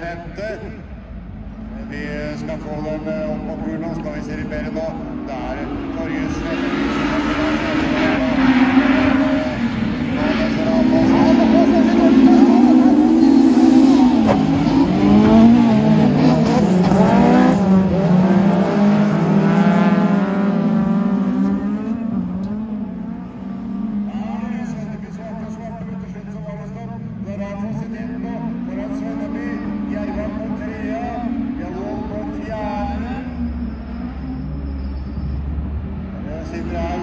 Manhattan. Vi skal få dem eh, opp på broen, skal vi se litt bedre nå.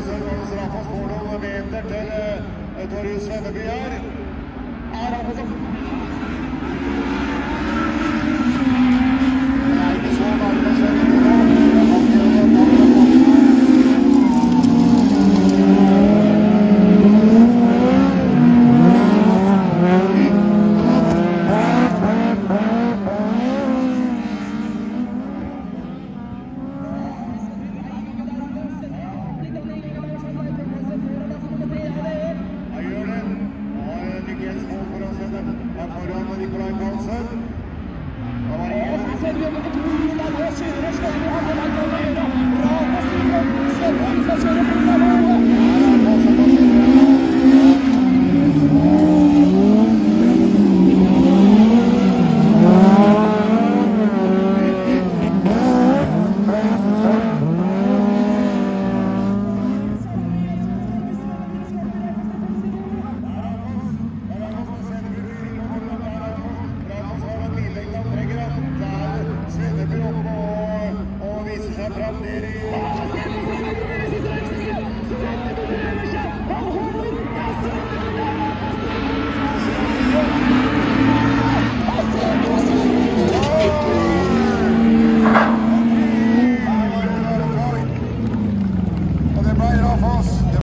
serveservice. Rafa får noen meter til Torjus Svenneby her. Er Rafa som Thank you. Amém.